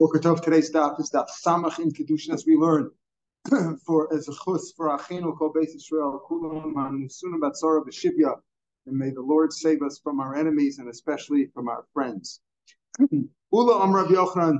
Boker Tov, today's daf is daf Samach in Kedushin, as we learned for as a chus for Achenu Kol Beis Yisrael Kulam Sunim Batzora B'Shivya, and may the Lord save us from our enemies and especially from our friends. Ula Amr Yochanan,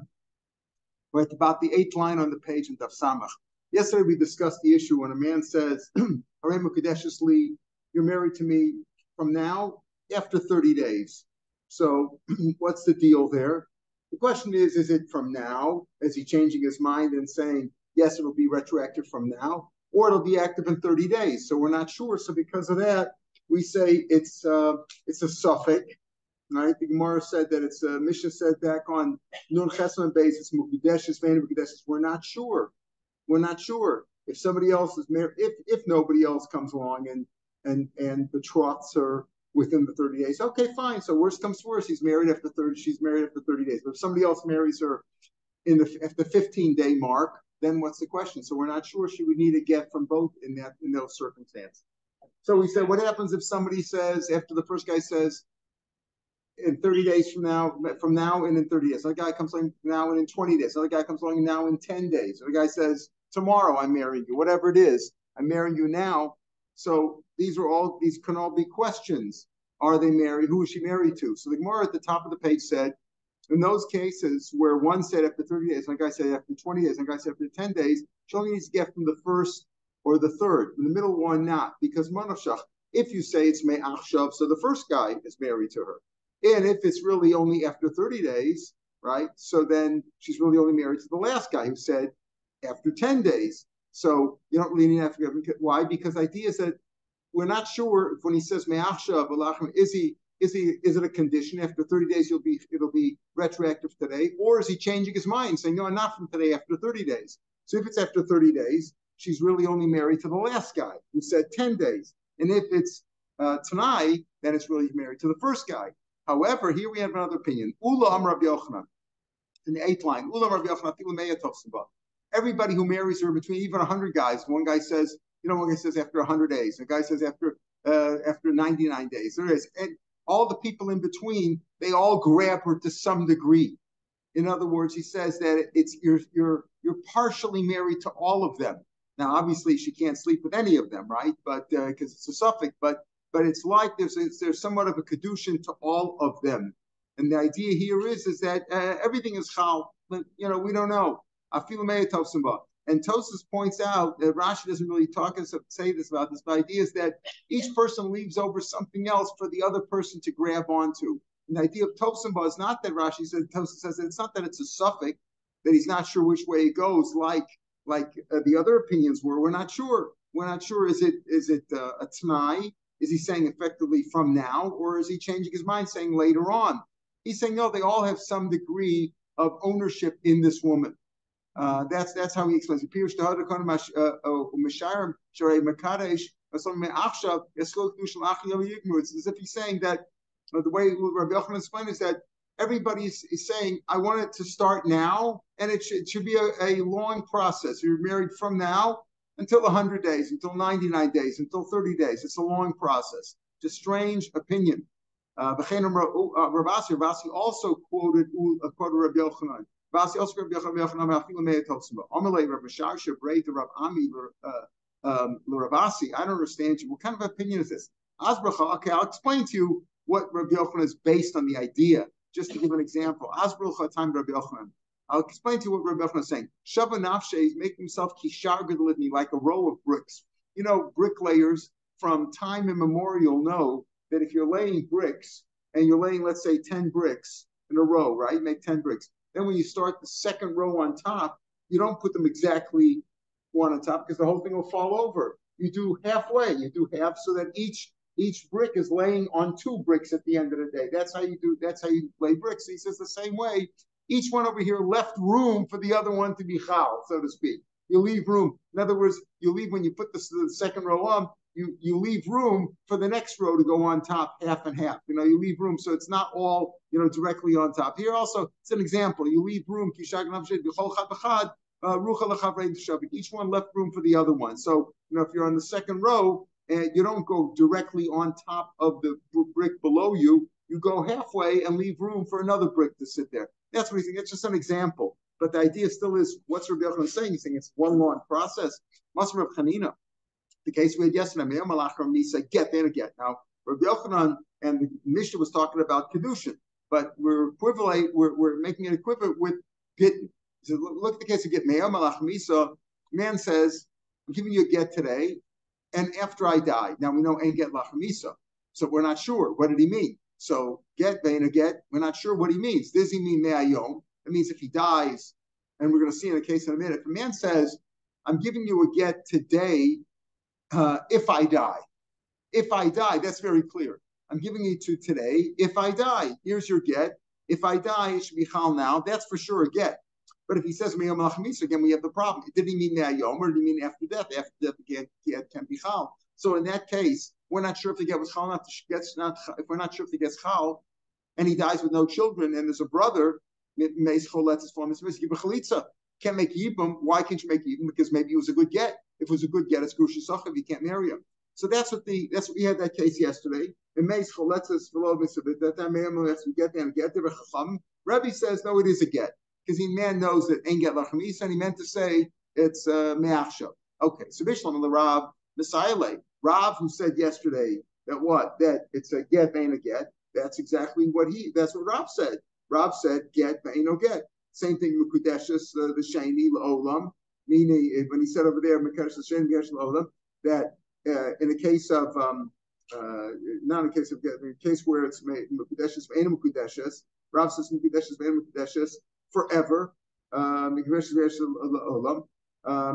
we're about the eighth line on the page in daf Samach. Yesterday we discussed the issue when a man says, "Harem Kadeshusly, you're married to me from now after 30 days." So what's the deal there? The question is, is it from now? Is he changing his mind and saying, yes, it'll be retroactive from now, or it'll be active in 30 days? So we're not sure. So because of that, we say it's uh, it's a suffix, right? The Gemara said that it's a Mishnah said back on Nun Chesman basis, Mukadeshis, Mukadeshis. We're not sure. We're not sure if somebody else is married, if if nobody else comes along and and and betroths her within the 30 days. Okay, fine. So worst comes to worst, he's married after 30, she's married after 30 days. But if somebody else marries her in the at the 15 day mark, then what's the question? So we're not sure she would need a get from both in that in those circumstances. So we said, what happens if somebody says after the first guy says in 30 days from now, from now and in 30 days. Another guy comes along now and in 20 days. Another guy comes along now in 10 days. Another guy says, tomorrow I'm marrying you, whatever it is, I'm marrying you now. So these are all these can all be questions. Are they married? Who is she married to? So the Gemara at the top of the page said, in those cases where one said after 30 days, like I said after 20 days, like I said after 10 days, she only needs to get from the first or the third. In the middle one, not because manashach. If you say it's me'achshav, so the first guy is married to her. And if it's really only after 30 days, right? So then she's really only married to the last guy who said after 10 days. So you don't really need to have to why? Because the idea is that we're not sure when he says me'achshav is he is he is it a condition after 30 days you'll be it'll be retroactive today, or is he changing his mind, saying no, not from today after 30 days? So if it's after 30 days, she's really only married to the last guy who said 10 days, and if it's uh, tonight, then it's really married to the first guy. However, here we have another opinion. Ula Rabbi Yochanan, in the eighth line. Ula Rabbi Yochanan, Everybody who marries her between even 100 guys, one guy says, you know, one guy says after 100 days, a guy says after uh, after 99 days. There is, and all the people in between, they all grab her to some degree. In other words, he says that it's you're you're you're partially married to all of them. Now, obviously, she can't sleep with any of them, right? But because uh, it's a suffix, but but it's like there's there's somewhat of a kedushin to all of them. And the idea here is is that uh, everything is chal, but you know we don't know. And Tosus points out that Rashi doesn't really talk and say this about this, but the idea is that each person leaves over something else for the other person to grab onto. And the idea of Tosimba is not that Rashi says Tosus says it's not that it's a suffix that he's not sure which way it goes, like like uh, the other opinions were. We're not sure. We're not sure. Is it is it uh, a t'nai? Is he saying effectively from now, or is he changing his mind, saying later on? He's saying no. They all have some degree of ownership in this woman. Uh, that's that's how he explains it. Pirush tahad kon mash u'misharim sharei makadesh asom me'achshav yeskol kedushim achi yigmur. It's as if he's saying that uh, the way Rabbi Yochanan explained is that everybody is, is, saying, I want it to start now, and it should, it should be a, a, long process. You're married from now until 100 days, until 99 days, until 30 days. It's a long process. It's a strange opinion. Uh, Rabasi, also quoted, uh, quoted Rabbi Yochanan. Vasi also Rabbi Yochanan. Amalei Rabbi Ami. I don't understand you. What kind of opinion is this? Asbracha. Okay, I'll explain to you what Rabbi Yochanan is based on the idea. Just to give an example, Asbracha time Rabbi Yochanan. I'll explain to you what Rabbi Yochanan is saying. Shava Nafshe is making himself kishar gedlivni like a row of bricks. You know, bricklayers from time immemorial know that if you're laying bricks and you're laying, let's say, 10 bricks in a row, right? Make 10 bricks. Then when you start the second row on top, you don't put them exactly one on top because the whole thing will fall over. You do halfway. You do half so that each each brick is laying on two bricks at the end of the day. That's how you do. That's how you lay bricks. He says the same way. Each one over here left room for the other one to be chal, so to speak. You leave room. In other words, you leave when you put the, the second row on you you leave room for the next row to go on top half and half. You know, you leave room so it's not all you know directly on top. Here also it's an example. You leave room uh, each one left room for the other one. So you know if you're on the second row and you don't go directly on top of the brick below you, you go halfway and leave room for another brick to sit there. That's what he's saying. It's just an example. But the idea still is what's Rabbi Yochanan saying? He's saying it's one long process. Masr of Chanina, the case we had yesterday, Me'er Malachar Misa, get there get. Now, Rabbi Yochanan and the Mishnah was talking about Kedushin, but we're equivalent, we're, we're making an equivalent with Gittin. So look at the case of Git. Me'er Malach Misa, man says, I'm giving you a get today, and after I die. Now we know ain't get lachamisa, so we're not sure. What did he mean? So get vein get, we're not sure what he means. Does he mean me'ayom? It means if he dies, and we're going to see in a case in a minute. If a man says, I'm giving you a get today uh, if I die. If I die, that's very clear. I'm giving it to today. If I die, here's your get. If I die, it should be chal now. That's for sure a get. But if he says Miyam Lachamis, again, we have the problem. Did he mean Me'ayom or did he mean after death? After death, the get can be chal. So in that case, we're not sure if the get was chal, not gets not if we're not sure if the gets chal, and he dies with no children, and there's a brother. Can't make yibum. Why can't you make yibum? Because maybe he was a good get. If it was a good get, it's grusha sachav. You can't marry him. So that's what the that's what we had that case yesterday. In Meis Choletz that time we get there and get there. Rabbi says no, it is a get because he man knows that ain't get lachamisa, and he meant to say it's uh. Okay, so Bishlam the Rav Messiah Rav who said yesterday that what that it's a get ain't a get. That's exactly what he. That's what Rav said. Rav said get ain't no get. Same thing with Kudeshus, uh, the Shani Olam. Meaning when he said over there Olam that uh, in the case of um, uh, not in the case of in a case where it's made Mekudeshus, Ain't Mekudeshus. Rav says Mekudeshus, Ain't Mekudeshus forever. Um, uh,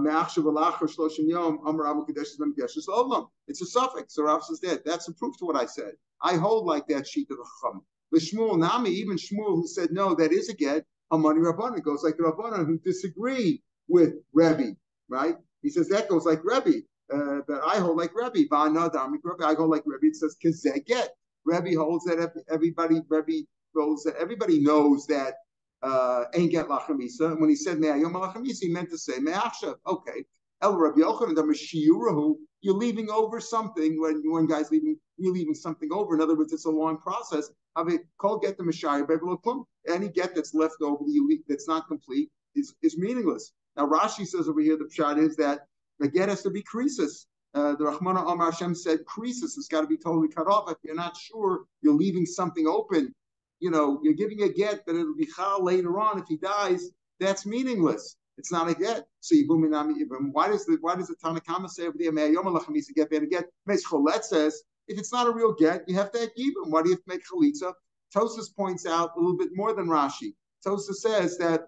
it's a suffix. So Rav says that. That's a proof to what I said. I hold like that sheet of the. The Shmuel Nami, even Shmuel who said no, that is a get. Hamani Rabbanan goes like the Rabbanan who disagree with Rebbe, right? He says that goes like Rebbe. Uh, that I hold like Rebbe. I hold like Rebbe. It says kazeh get. Rebbe holds that everybody. Rebbe holds that everybody knows that uh, ain't get lachamisa. And when he said me'ayom lachamisa, he meant to say me'achshav. Okay. El Rabbi Yochanan, the Mashiurahu, you're leaving over something when one guys leaving, you're leaving something over. In other words, it's a long process. I mean, call get the Bevelopum. Any get that's left over, that's not complete, is, is meaningless. Now Rashi says over here, the pshat is that the get has to be creases. Uh, the Rahmana Amar Hashem said creases. It's got to be totally cut off. If you're not sure, you're leaving something open you know, you're giving a get, but it'll be chal later on if he dies. That's meaningless. It's not a get. So why does the why does the Tanakama say over there a get better get? Meis Cholet says if it's not a real get, you have to have yibum. Why do you have to make chalitza? Tosus points out a little bit more than Rashi. Tosus says that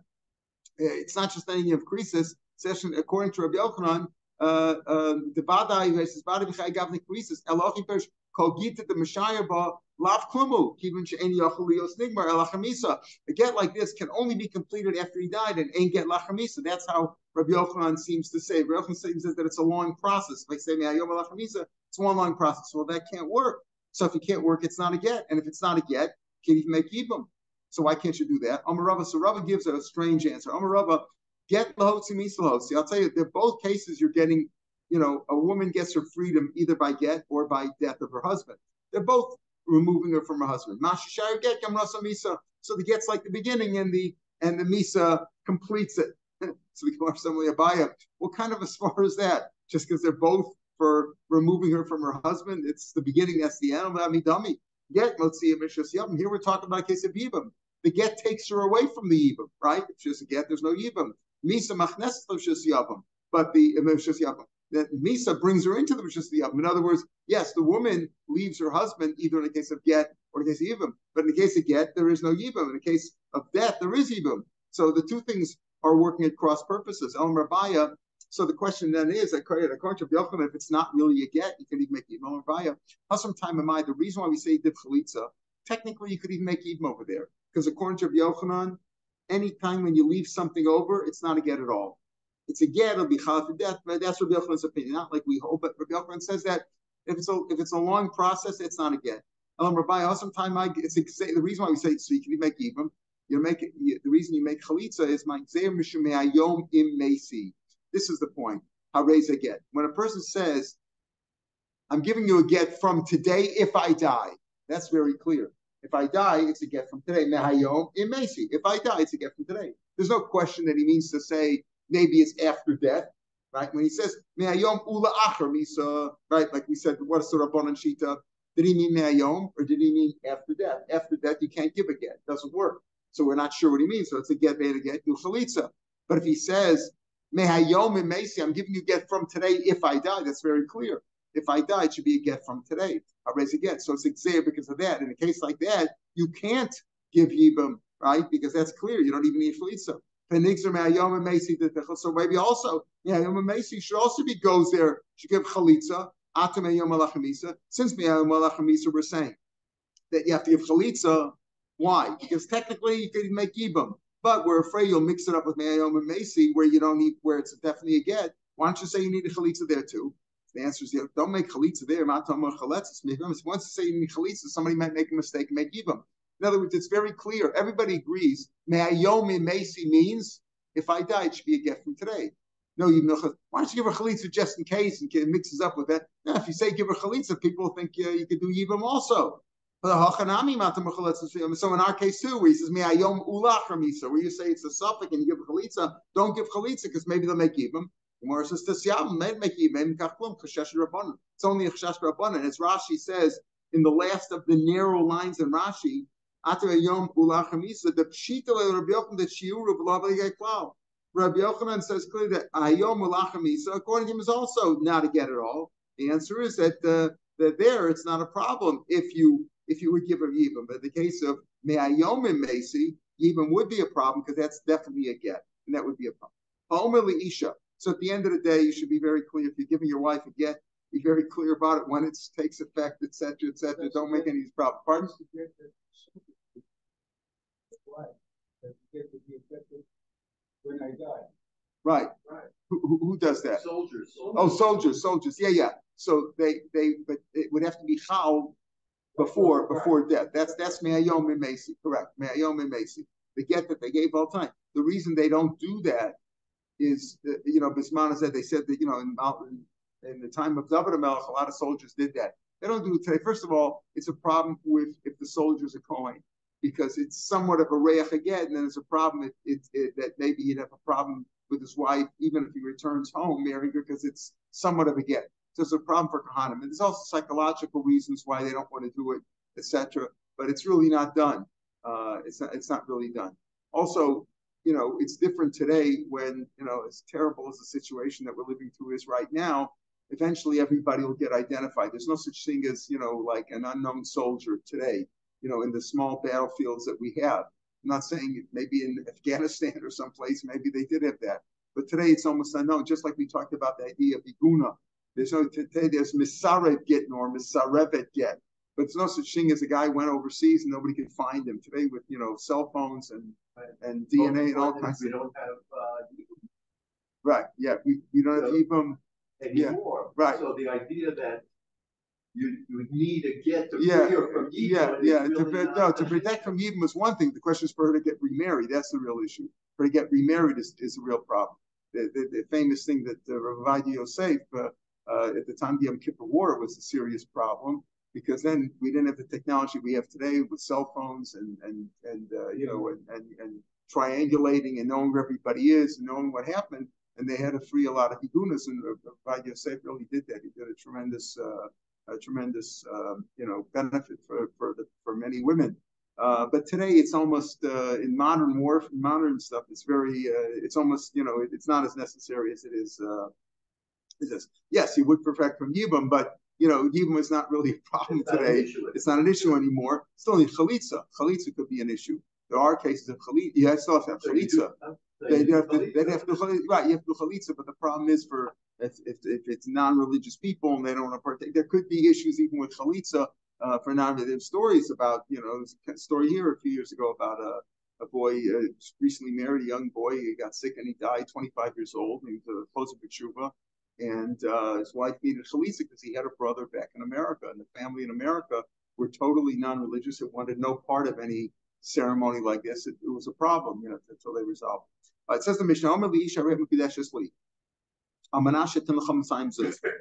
it's not just any of krisis. According to Rabbi Yochanan, uh, uh, the Badai says Badai b'chay gavnik krisis. Elohim perish kol gita the Messiah Lav klumu, kivin she'en yachalios nigmar elachamisa. A get like this can only be completed after he died and ain't get lachamisa. That's how Rabbi Yochanan seems to say. Rabbi Yochanan says that it's a long process. If say me'ayom lachamisa, it's one long process. Well, that can't work. So if it can't work, it's not a get. And if it's not a get, can you make yibum? So why can't you do that? Amarava. So Rava gives a strange answer. Amarava, get lahotzi misalhotzi. I'll tell you, they're both cases you're getting, you know, a woman gets her freedom either by get or by death of her husband. They're both removing her from her husband. get misa. So the get's like the beginning, and the and the misa completes it. so we come some abaya. What kind of a spar is that? Just because they're both for removing her from her husband, it's the beginning. That's the end. I mean, dummy. Get let's see. Here we're talking about a case of yibam. The get takes her away from the yibam, right? If she's a get, there's no yibam. Misa machnes yibam. But the uh, yibam that Misa brings her into the Rishis Yavim. In other words, yes, the woman leaves her husband either in the case of get or in the case of Yibam. But in the case of get, there is no Yibam. In the case of death, there is Yibam. So the two things are working at cross purposes. El Rabaya. So the question then is, according to Yochanan, if it's not really a get, you can even make Yibam Rabaya. Hasam time in mind, the reason why we say Div Chalitza, technically you could even make Yibam over there. Because according to Yochanan, any time when you leave something over, it's not a get at all it's a get, it'll be chal for death. But that's Rabbi Yochanan's opinion, not like we hope. But Rabbi Yochanan says that if it's a if it's a long process, it's not a get. Rabbi, sometimes I it's a, the reason why we say so you can make even. You make you, the reason you make chalitza is my yom im mesi. This is the point. How raise a get. When a person says, "I'm giving you a get from today if I die," that's very clear. If I die, it's a get from today. Mehayom imesi. If I die, it's a get from today. There's no question that he means to say maybe it's after death, right? When he says mehayom ula acher misa, right? Like we said, what is the Rabbanan Shita? Did he mean mehayom or did he mean after death? After death, you can't give a get. It doesn't work. So we're not sure what he means. So it's a get, beta get, do chalitza. But if he says mehayom imesi, I'm giving you get from today if I die, that's very clear. If I die, it should be a get from today. I'll raise a get. So it's exer because of that. In a case like that, you can't give Yibam, right? Because that's clear. You don't even need Chalitza. So maybe also, yeah, Yom Macy should also be goes there. Should give Chalitza. Since we're saying that you have to give Chalitza. Why? Because technically you could make Yibam. But we're afraid you'll mix it up with Mayom and Macy where you don't need, where it's definitely a get. Why don't you say you need a Chalitza there too? The answer is, don't make chalitza there. Once you say chalitza, somebody might make a mistake and make yibam. In other words, it's very clear. Everybody agrees. Me'ayom Macy means if I die, it should be a get from today. No, you know, why don't you give her chalitza just in case and it mixes up with that? Now, if you say give her chalitza, people think uh, you could do yibam also. So in our case too, where he says me'ayom ulach where you say it's a suffix and you give chalitza, don't give chalitza because maybe they'll make yibam. Gemara says. It's only a chashash rabbanon. As Rashi says in the last of the narrow lines in Rashi, the Rabbi Yochanan says clearly that Ayom Ulachamisa, according to him, is also not a get at all. The answer is that uh, that there it's not a problem if you if you would give a yibam. But in the case of Me'ayom and Macy, yibam would be a problem because that's definitely a get, and that would be a problem. Ha'omer Isha. So at the end of the day, you should be very clear. If you're giving your wife a get, be very clear about it when it takes effect, etc., etc. Don't make any of these problems. Pardon? When I die. Right. Right. Who, who, does that? Soldiers. Oh, soldiers, soldiers. Yeah, yeah. So they they but it would have to be how before before death. That's that's Me'ayom and Macy. Correct. Me'ayom and Macy. The get that they gave all the time. The reason they don't do that is, you know, Bismana said, they said that, you know, in, in the time of David Melech, a lot of soldiers did that. They don't do it today. First of all, it's a problem with if the soldiers are going because it's somewhat of a reach again, and then it's a problem that maybe he'd have a problem with his wife, even if he returns home marrying her, because it's somewhat of a get. So it's a problem for Kahanim. And there's also psychological reasons why they don't want to do it, etc. But it's really not done. Uh, it's not. It's not really done. Also, you know, it's different today when, you know, as terrible as the situation that we're living through is right now, eventually everybody will get identified. There's no such thing as, you know, like an unknown soldier today, you know, in the small battlefields that we have. I'm not saying maybe in Afghanistan or someplace, maybe they did have that. But today it's almost unknown, just like we talked about the idea of Iguna. There's no today there's Misarev get nor Misarevet get. But there's no such thing as a guy went overseas and nobody could find him. Today with you know cell phones and and DNA and all kinds. We don't have. Uh, right. Yeah. We, we don't so, have Yibam anymore. Yeah, right. So the idea that you you need to get to yeah, from Yibam. Yeah. Yeah. Really to, no, to protect from Yibam is one thing. The question is for her to get remarried. That's the real issue. For her to get remarried is, is a real problem. The, the, the famous thing that uh, Rav Yosef uh, uh, at the time of the Yom Kippur War was a serious problem because then we didn't have the technology we have today with cell phones and and and uh, you know and, and, and triangulating and knowing where everybody is and knowing what happened. And they had to free a lot of higunas, and Rabbi Yosef really did that. He did a tremendous, uh, a tremendous, uh, you know, benefit for for the, for many women. Uh, but today it's almost uh, in modern war, modern stuff. It's very, uh, it's almost, you know, it, it's not as necessary as it is. Uh, as this. Yes, he would perfect from Yibam, but you know, Yibam is not really a problem it's today. It's not an issue anymore. Still need chalitza. Chalitza could be an issue. There are cases of chalitza. Yeah, I still have to have chalitza. They'd have to, they'd have to, right, you have to chalitza, but the problem is for, if, if, if it's non-religious people and they don't want to partake, there could be issues even with chalitza uh, for non-religious stories about, you know, there's a story here a few years ago about a, a boy uh, recently married, a young boy, he got sick and he died, 25 years old, he was a close of and uh, his wife needed chalitza because he had a brother back in America, and the family in America were totally non-religious and wanted no part of any ceremony like this. It, it was a problem, you know, until they resolved. Uh, it says the Mishnah,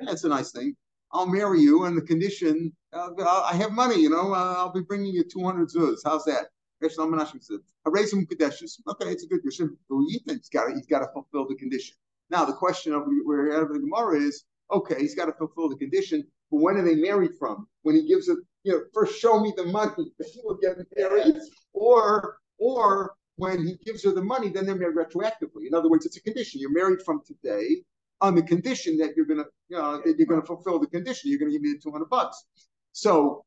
That's a nice thing. I'll marry you on the condition uh, I have money. You know, uh, I'll be bringing you 200 zuz. How's that? Okay, it's a good condition. He's he's got to fulfill the condition. Now the question of where the Gemara is, okay, he's got to fulfill the condition, but when are they married from? When he gives it, you know, first show me the money, then he will get married, or or when he gives her the money, then they're married retroactively. In other words, it's a condition. You're married from today on the condition that you're gonna, you know, that you're gonna fulfill the condition. You're gonna give me the 200 bucks. So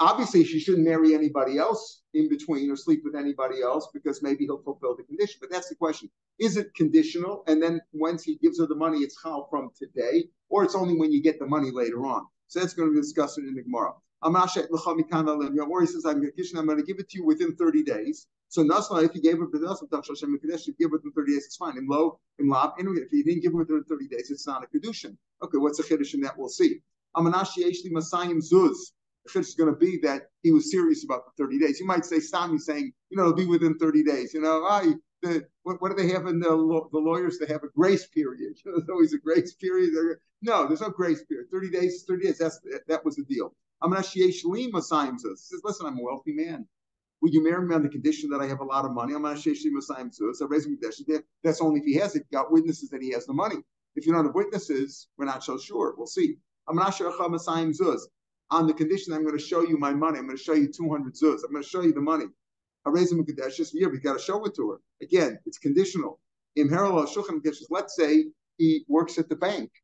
obviously she shouldn't marry anybody else in between or sleep with anybody else because maybe he'll fulfill the condition. But that's the question. Is it conditional? And then once he gives her the money, it's how from today, or it's only when you get the money later on. So that's going to be discussed in the Gemara. Or says, I'm going to give it to you within 30 days. So Nasla, if he gave it you give it within 30 days, it's fine. In low, in lab, if he didn't give it within 30 days, it's not a kedushin. Okay, what's the kedushin that we'll see? Amanashi Yeshli Masayim Zuz. Is going to be that he was serious about the 30 days. You might say, Sami saying, you know, it'll be within 30 days. You know, I, the, what, what, do they have in the, the lawyers? They have a grace period. there's always a grace period. No, there's no grace period. 30 days, 30 days. That's that was the deal. Amanashi Yeshli Masayim Zuz. He says, listen, I'm a wealthy man. Will you marry me on the condition that I have a lot of money? I'm to shave Masayim So That's only if he has it. Got witnesses that he has the money. If you don't have witnesses, we're not so sure. We'll see. I'm sure Masayim Zuz. On the condition I'm going to show you my money. I'm going to show you 200 zuz. I'm going to show you the money. I raise him a Kadesh this year, but you got to show it to her. Again, it's conditional. In Harala Shulchan let's say he works at the bank.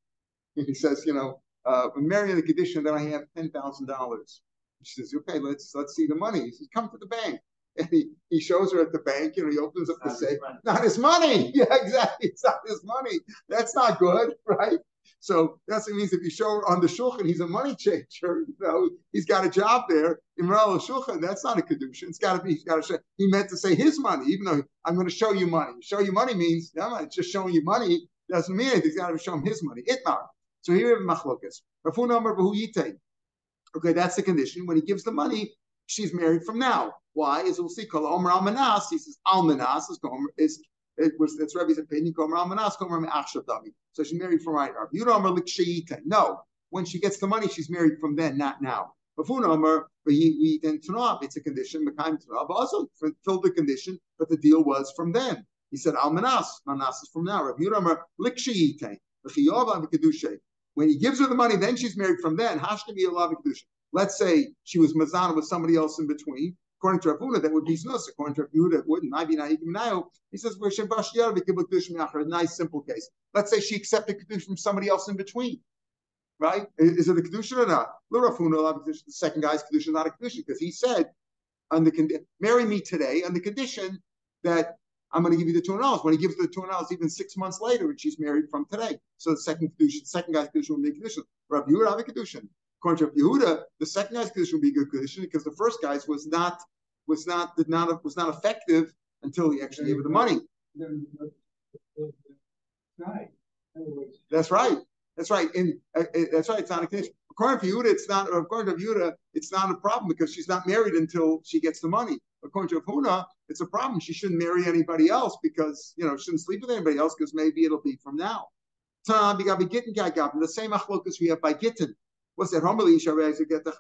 He says, you know, uh, I'm marrying the condition that I have ten thousand dollars. She says, okay, let's let's see the money. He says, come to the bank. And he, he shows her at the bank, you know, he opens up the safe. Not his money. Yeah, exactly. It's not his money. That's not good, right? So that's what it means if you show on the shulchan, he's a money changer. You know, he's got a job there. In Maral shulchan, that's not a kedusha. It's got to be. He's got to show. He meant to say his money, even though I'm going to show you money. Show you money means no, I'm just showing you money. Doesn't mean anything. He's got to show him his money. Itmar. So here we have machlokas. Rafu number yite. Okay, that's the condition. When he gives the money, she's married from now. Why? As we'll see, Kol Omer Almanas, he says Almanas is, is it was that's Rebbe's opinion. So she's married from right now. No, when she gets the money, she's married from then, not now. But we then it's a condition, but also fulfilled the condition, but the deal was from then. He said almanas, manas is from now. Rabbi Yudamer likshiyite, when he gives her the money, then she's married from then. Let's say she was mazana with somebody else in between. According to Rav that would be snus. According to Yehuda, it wouldn't. He says, a nice, simple case. Let's say she accepted Kedusha from somebody else in between. Right? Is it a Kedusha or not? The second guy's Kedusha is not a Kedusha because he said, on the condi- marry me today on the condition that I'm going to give you the two dollars. When he gives the two dollars, even six months later, and she's married from today. So the second kedusha, the second guy's kedusha will be a kedusha. Rav Yehuda have a kedusha. According to Yehuda, the second guy's condition would be a good condition because the first guy's was not was not did not was not effective until he actually gave her the money. That's right. That's right. And uh, that's right. It's not a condition. According to Yehuda, it's not. According to Yehuda, it's not a problem because she's not married until she gets the money. According to Huna, it's a problem. She shouldn't marry anybody else because you know shouldn't sleep with anybody else because maybe it'll be from now. The same achlokas we have by Gittin was that Homily to get the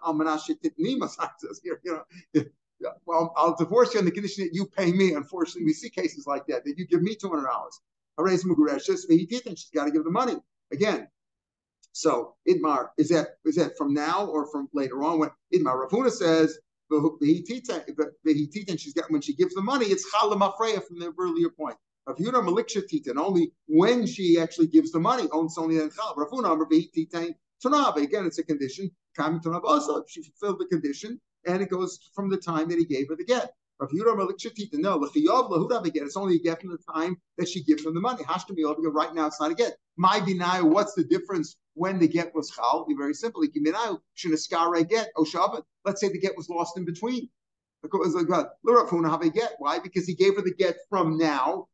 you know. Well, I'll divorce you on the condition that you pay me. Unfortunately, we see cases like that, that you give me $200. I raise Mugureshis, he did, and she's got to give the money. Again, so Idmar, is that is that from now or from later on? When Idmar Rav Huna says and she's got when she gives the money, it's chalam from the earlier point. Rav Yehuda Maliksha Titan, only when she actually gives the money, owns only then chal. Rav Yehuda Tanab. Again, it's a condition. Kami Tanab also, she fulfilled the condition, and it goes from the time that he gave her the get. Rav Yehuda Malik Shatita, no, L'chiyov Lahuda get. It's only a get from the time that she gives him the money. Hashtami right now it's not a get. My binai, what's the difference when the get was chal? Very simple. Kiminayu shinaskare get oshavat. Let's say the get was lost in between. Uh, get? Why? Because he gave her the get from now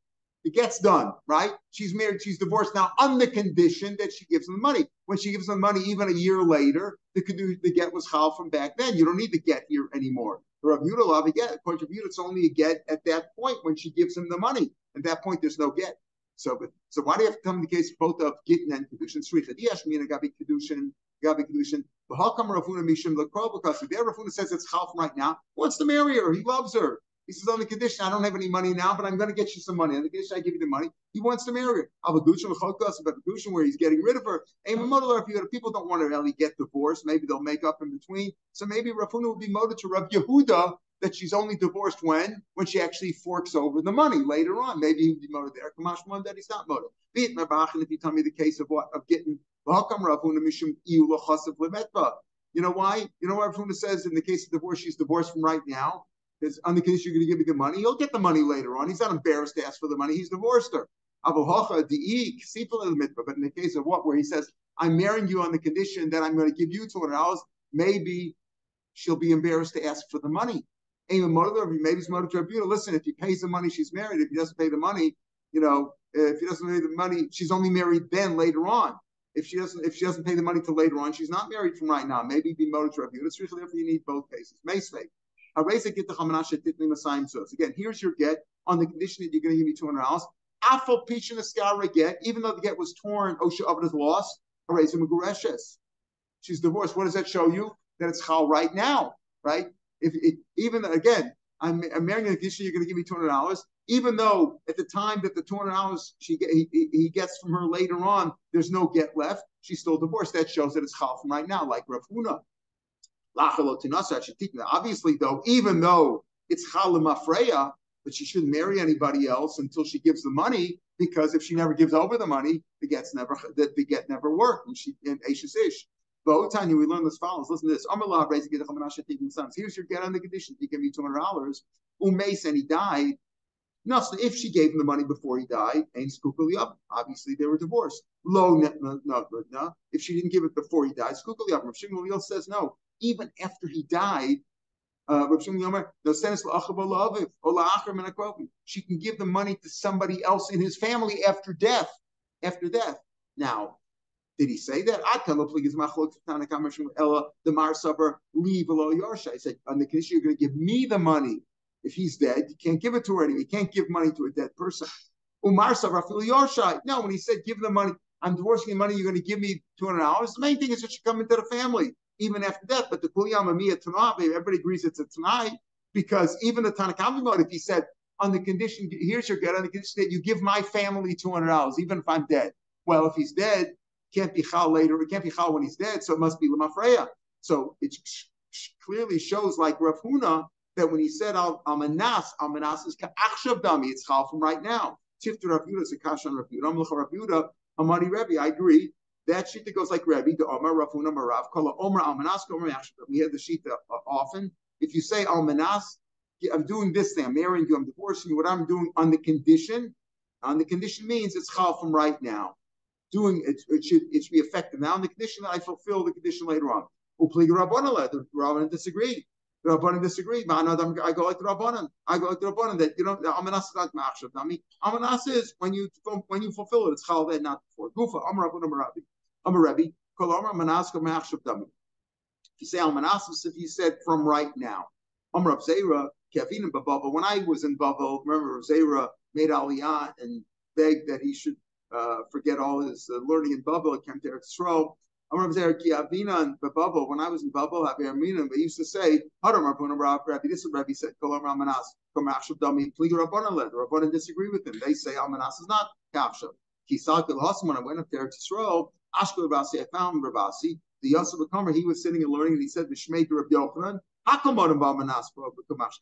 it gets done, right? She's married, she's divorced now on the condition that she gives him the money. When she gives him the money, even a year later, the, the get was chal from back then. You don't need the get here anymore. The Rav Yudah a get. According to Yudah, it's only a get at that point when she gives him the money. At that point, there's no get. So, so why do you have to come in the case both of Gittin and Kedushin? Sricha Diash Mina Gabi Kedushin. Gabi Kedushin. V'hakam Rav Huna Mishim Lakro because there Rav Huna says it's Chalf right now. Wants to marry her. He loves her. He says on the condition I don't have any money now, but I'm going to get you some money. On the condition I give you the money, he wants to marry her. Avagushin L'chokas, but Gushin where he's getting rid of her. Aim if you people don't want to really get divorced, maybe they'll make up in between. So maybe Rav Huna would be motivated to Rav Yehuda that she's only divorced when? When she actually forks over the money later on. Maybe he would be motivated there. Kamash one that he's not motivated. If you tell me the case of what of getting you know why? You know why Rav Huna says in the case of divorce, she's divorced from right now? Because on the condition you're going to give me the money, he'll get the money later on. He's not embarrassed to ask for the money. He's divorced her. But in the case of what, where he says, I'm marrying you on the condition that I'm going to give you $200, maybe she'll be embarrassed to ask for the money. Maybe he's motive to Rav Huna. Listen, if he pays the money, she's married. If he doesn't pay the money, you know, if he doesn't pay the money, she's only married then later on. If she doesn't, if she doesn't pay the money till later on, she's not married from right now. Maybe be motive to Rav Huna. It's therefore you need both cases. Meisvei. Again, here's your get on the condition that you're going to give me two hundred dollars. Afal pishin askara get, even though the get was torn, Osha of it is lost. She's divorced. What does that show you? That it's chal right now, right? If it, even again, I'm, I'm marrying a condition, you're going to give me two hundred dollars, even though at the time that the two hundred dollars she get, he, he gets from her later on, there's no get left. She's still divorced. That shows that it's chal from right now, like Rav Huna. Obviously, though, even though it's chalim but she shouldn't marry anybody else until she gives the money, because if she never gives over the money, the get's never the, the get never worked, and she and ish. Tanya, we learn this follows. Listen to this. sons. Here's your get on the condition. You give me two hundred dollars. Umace and he died. No, so if she gave him the money before he died, ain't skukuli up. Obviously, they were divorced. Low no, no, no. If she didn't give it before he died, skukuli up. Shimon says no even after he died, uh, she can give the money to somebody else in his family after death. After death. Now, did he say that? I said, on the condition you're going to give me the money. If he's dead, you can't give it to her anyway. You can't give money to a dead person. Umar. No, when he said give the money, I'm divorcing the money, you're going to give me $200. The main thing is that you come into the family even after that. But the Kuliyama Mia Tanah, everybody agrees it's a Tanai because even the Tanakh mode, if he said, on the condition, here's your get, on the condition that you give my family $200, even if I'm dead. Well, if he's dead, can't be chal later, it can't be chal when he's dead, so it must be lemafreya. So it clearly shows like Rav Huna that when he said al amanas, amanas is ka'achshav dami, it's chal from right now. Tifter Rav Yudah, it's a kash on Rav Yudah, Amlecha Rav Yudah, Amadi Rebbe, I agree. That shita goes like Rebbe, the Omar, Rav Huna, Marav, Kala Omer, Almanas, We have the shita uh, often. If you say Almanas, I'm doing this thing, I'm marrying you, I'm divorcing you, what I'm doing on the condition, on the condition means it's chal from right now. Doing it, it should it should be effective now. On the condition that I fulfill the condition later on. Upliga Rabbanah, the Rabbanan disagree. The Rabbanan disagree. I go like the Rabbanan. I go like the Rabbanan that you know Amanas is not machshav. I mean, Amanas is when you when you fulfill it, it's chal then, not before. Gufa Amar Rabbanan Marabi. I'm a Rebbe. Kol Manaska Machshav Dami. If you say Al if you said from right now. Amar Zera, Kevin and Babel. When I was in Babel, remember Zera made Aliyah and begged that he should uh, forget all his uh, learning in Babel. It came to Eretz I'm Rav Zera Kiavina and Babel. When I was in Babel, Havi they used to say, Hadam Rabbana Rav Rabbi. This is Rabbi said, Kol Amar Manas. Kamachshav Dami. Pliga Rabbana led. The Rabbana disagree with him. They say Al is not Kavshav. When I went up there to Yisrael, Ashkel Rabasi, I found Rabasi. The Yosef Kamer, he was sitting and learning, and he said, Bishmei Rabbi Yochanan,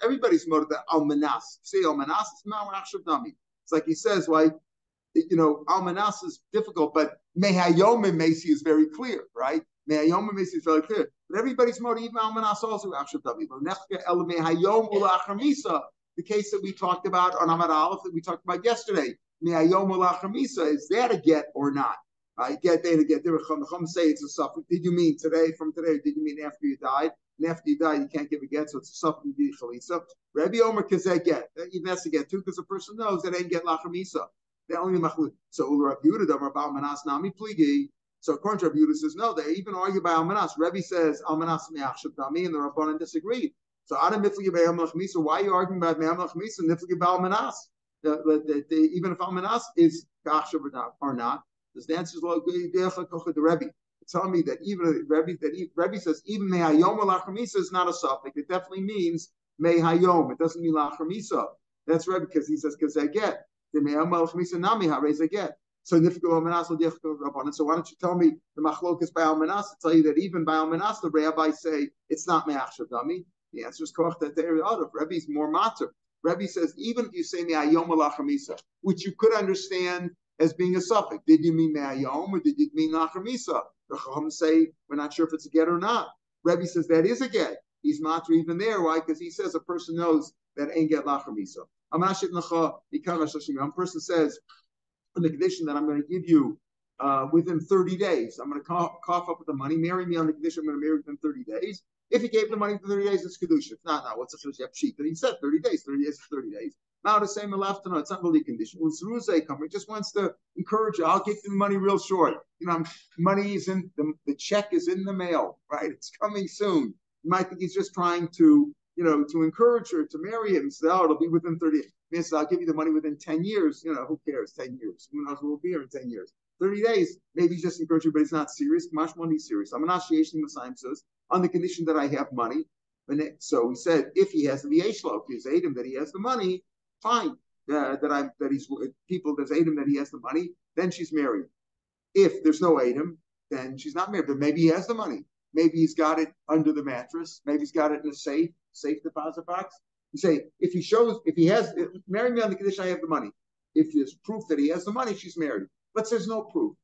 Everybody's motive that Almanas. Say Almanas, it's Ma'achshav Dami. It's like he says, why, you know, Almanas is difficult, but Mehayom Mesi is very clear, right? Mehayom Mesi is very clear. But everybody's motive, even Almanas also Achshav Dami. The case that we talked about on Amar Aleph that we talked about yesterday. Is that a get or not? I get there to get there. Chum say it's a suffix. Did you mean today from today? did you mean after you died? And after you die, you can't give a get, so it's a suffix be chalisa. Rabbi Omer kazeh get. Even has to get too, because the person knows that ain't get lachamisa. They only machlud. So Rabbi Yehuda about manas nami pligi. So according to Rabbi Yehuda says no. They even argue by almanas. Rabbi says almanas me'achshav dami, and the Rabbanan disagree. So Adam Nifligi Be'am Lachmisa, why are you arguing about Be'am Lachmisa and Be'al Manas? Even if Al Manas is Kachshav or not, the answer is the Rebbe. tell me that even Rebbe that Rebbe says even mehayom lachamisa is not a suffix. It definitely means mehayom. It doesn't mean lachamisa. That's Rebbe because he says because they get the mehayom lachamisa nami harez get. So So why don't you tell me the machlokas by Almanas to tell you that even by Almanas the rabbis say it's not me'achshav dami. The answer is koch that they're out of. Rebbe's more matter. Rebbe says even if you say me'ayom lachamisa, which you could understand as being a suffix. Did you mean me'ayom or did you mean lachamisa? The Chacham say we're not sure if it's a get or not. Rebbe says that is a get. He's matter even there. Why? Because he says a person knows that ain't get lachamisa. A person says on the condition that I'm going to give you uh, within 30 days. I'm going to cough, cough, up with the money, marry me on the condition I'm going to marry within 30 days. If he gave the money for 30 days, it's Kedusha. If not, now what's the first sheet? But he said 30 days, 30 days 30 days. Now the same left to know it's not a condition. When Saruze come, he just wants to encourage you. I'll get the money real short. You know, money is in the, the check is in the mail, right? It's coming soon. You might think he's just trying to, you know, to encourage her to marry him. So oh, it'll be within 30 days. I'll give you the money within 10 years. You know, who cares? 10 years. Who knows will be here in 10 years? 30 days, maybe he's just encouraging, but he's not serious. Much money serious. I'm not the says on the condition that I have money. So he said, if he has the Yeshlo, if he's Adam that he has the money, fine. Uh, that I'm that he's people there's Adam that he has the money, then she's married. If there's no Adam, then she's not married. But maybe he has the money. Maybe he's got it under the mattress. Maybe he's got it in a safe, safe deposit box. You say if he shows if he has marry me on the condition I have the money. If there's proof that he has the money, she's married. But there's no proof.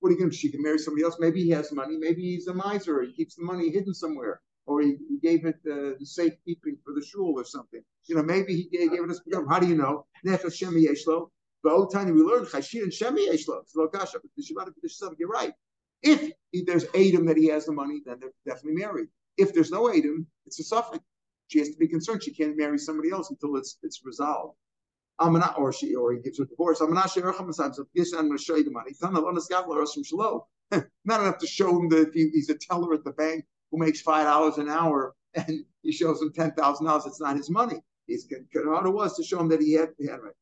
What are you going to? do? She can marry somebody else. Maybe he has money. Maybe he's a miser. He keeps the money hidden somewhere, or he, he gave it uh, the safekeeping for the shul or something. You know, maybe he gave, gave it us. How do you know? The old time we learned chashir and shemi yeshlo. You're right. If there's Adam that he has the money, then they're definitely married. If there's no Adam, it's a suffix. She has to be concerned. She can't marry somebody else until it's it's resolved. I'm not, or she, or he gives her divorce. I'm not sure. I'm going to show you the money. He's not a lunar scaffold, or some shalom. Not enough to show him that he's a teller at the bank who makes five dollars an hour, and he shows him ten thousand dollars. It's not his money. He's what it was to show him that he had he had right.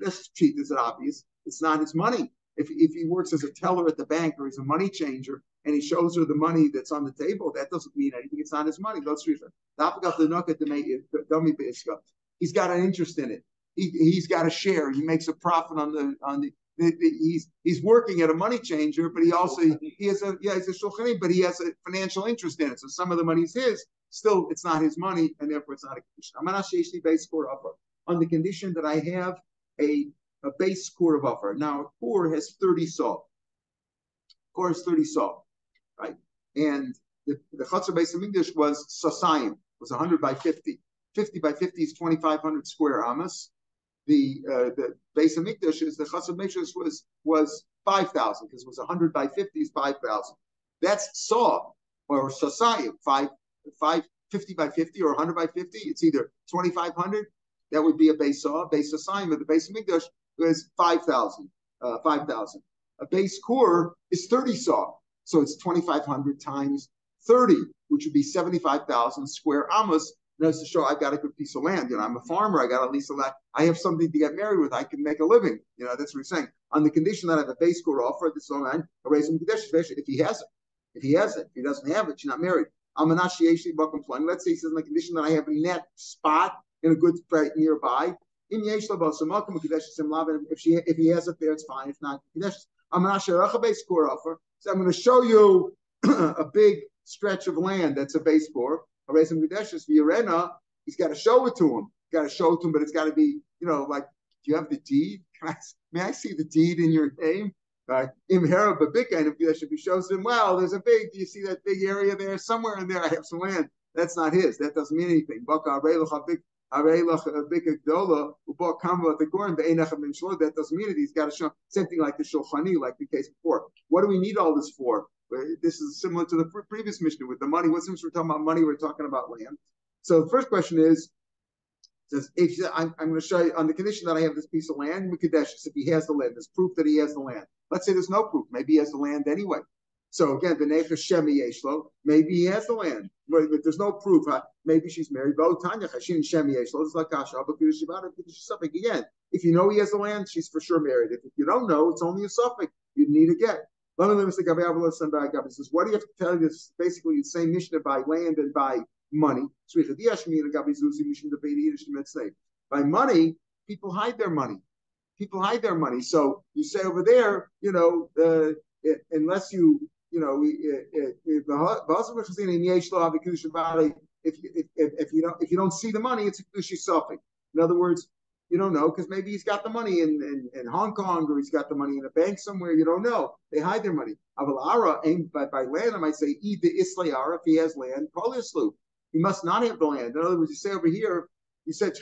This cheat is it obvious. It's not his money. If, if he works as a teller at the bank or he's a money changer and he shows her the money that's on the table, that doesn't mean anything. It's not his money. He's got an interest in it he, he's got a share. He makes a profit on the on the. He's he's working at a money changer, but he also he has a yeah he's a shulchani, but he has a financial interest in it. So some of the money is his. Still, it's not his money, and therefore it's not a condition. I'm not base score offer on the condition that I have a a base score of offer. Now, a core has 30 saw. Core has 30 saw, right? And the, the Chatzar base of English was Sasayim, was 100 by 50. 50 by 50 is 2,500 square amas the uh, the base of Mikdash is the Chasam Mikdash was was five thousand because it was hundred by fifty is five thousand. That's saw or sasayim five five fifty by fifty or hundred by fifty. It's either twenty five hundred. That would be a base saw. Base assignment. The base of Mikdash is five thousand. Uh, five thousand. A base core is thirty saw. So it's twenty five hundred times thirty, which would be seventy five thousand square amos knows to show I've got a good piece of land. You know, I'm a farmer. I got at least a lot. I have something to get married with. I can make a living. You know, that's what he's saying. On the condition that I have a base score offer, this land, I raise him if he has it. If he has it, if he doesn't have it, you're not married. I'm an Ashieshi employing. Let's say he says on the condition that I have a net spot in a good right nearby. In yesh labasamakam kedeshim lavin. If she if he has it there, it's fine. If not, I'm an Asheracha base score offer. So I'm going to show you a big stretch of land that's a base score. He's got to show it to him. Got to show it to him, but it's got to be, you know, like, do you have the deed? Can I, may I see the deed in your name? Im Hera and if he shows him, well, there's a big, do you see that big area there? Somewhere in there, I have some land. That's not his. That doesn't mean anything. That doesn't mean it. He's got to show something like the Shulchani, like the case before. What do we need all this for? This is similar to the previous Mishnah with the money. What since we're talking about money, we're talking about land. So the first question is, says if I'm, I'm going to show you on the condition that I have this piece of land, Mikadesh, if he has the land, there's proof that he has the land. Let's say there's no proof. Maybe he has the land anyway. So again, the Nefesh Shemi Yeshlo, maybe he has the land, but, there's no proof. Huh? Maybe she's married. But Tanya Chashin Shemi Yeshlo. It's like Kasha, but again. If you know he has the land, she's for sure married. If you don't know, it's only a suffix. You need a get. Says, what do you have to tell you? This basically the same Mishnah by land and by money. By money, people hide their money. People hide their money. So you say over there, you know, uh, uh unless you, you know, if if, if, if you don't if you don't see the money, it's a kedushi suffix. In other words, you don't know because maybe he's got the money in, in, in, Hong Kong or he's got the money in a bank somewhere. You don't know. They hide their money. Avalara by, by land, I might say, the Islayara if he has land, Polislu. He must not have the land. In other words, you say over here, you said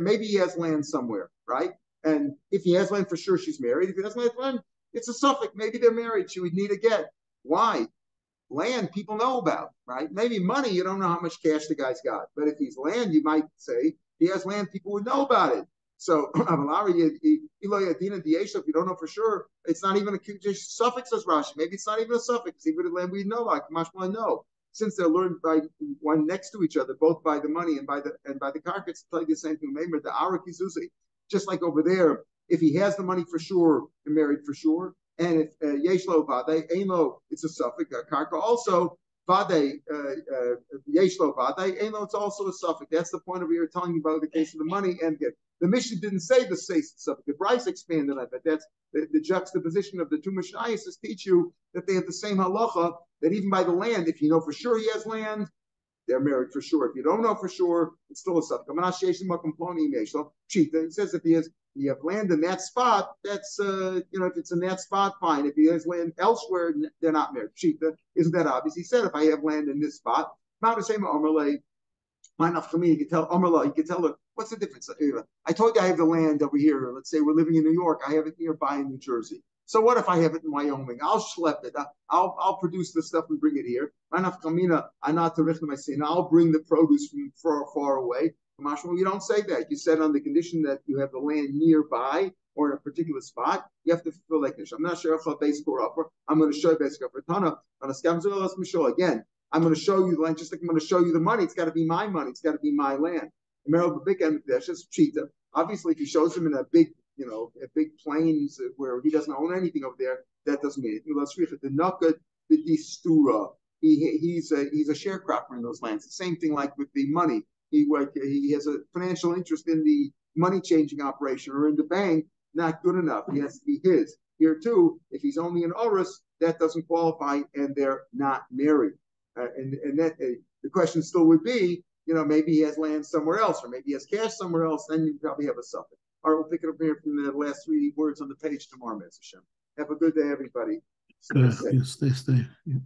maybe he has land somewhere, right? And if he has land for sure, she's married. If he doesn't have land, it's a suffix. Maybe they're married. She would need a get. Why? Land people know about, right? Maybe money, you don't know how much cash the guy's got. But if he's land, you might say he has land, people would know about it. So if you don't know for sure, it's not even a suffix as Rashi. Maybe it's not even a suffix. Even land we know, like Mashma no. Since they're learned by one next to each other, both by the money and by the and by the carcass, tell you the same thing. Remember the Arakizuzi, just like over there, if he has the money for sure and married for sure, and if uh, Yeshlo Vade, Eno, it's a suffix, a karka also, Vade, uh, uh, Yeshlo Vade, Eno, it's also a suffix. That's the point of we were telling you about the case of the money and gift. The Mishnah didn't say the suffix. The Braisa expanded on that. That's the, the, juxtaposition of the two Mishnayos teach you that they have the same halacha, that even by the land, if you know for sure he has land, they're married for sure. If you don't know for sure, it's still a suffix. It says if he has you have land in that spot, that's uh, you know, if it's in that spot, fine. If he has land elsewhere, they're not married. Shita, isn't that obvious? He said, if I have land in this spot, the same Omerle. For me, you can tell Omerla, you can tell her, what's the difference? I told you I have the land over here. Let's say we're living in New York. I have it nearby in New Jersey. So what if I have it in Wyoming? I'll schlep it. I'll I'll produce the stuff and bring it here. My nafkamina, I'm not I'll bring the produce from far far away. You don't say that. You said on the condition that you have the land nearby or in a particular spot, you have to fulfill condition. I'm not sure if base or upper. I'm going to show you basic upper. Tana on a scam again. I'm going to show you the land, just like I'm going to show you the money. It's got to be my money. It's got to be my land. There's just cheat. Obviously, if he shows him in a big you know, a big plains where he doesn't own anything over there, that doesn't mean it. The. He he's a he's a sharecropper in those lands. The same thing like with the money. He he has a financial interest in the money changing operation or in the bank. Not good enough. He has to be his. Here too, if he's only an Oris, that doesn't qualify, and they're not married. Uh, and and that uh, the question still would be, you know, maybe he has land somewhere else, or maybe he has cash somewhere else. Then you probably have a suffix. All right, we'll pick it up here from the last three words on the page tomorrow, Mr. Shem. Have a good day, everybody. Stay, stay. Yes, stay, stay. Yeah.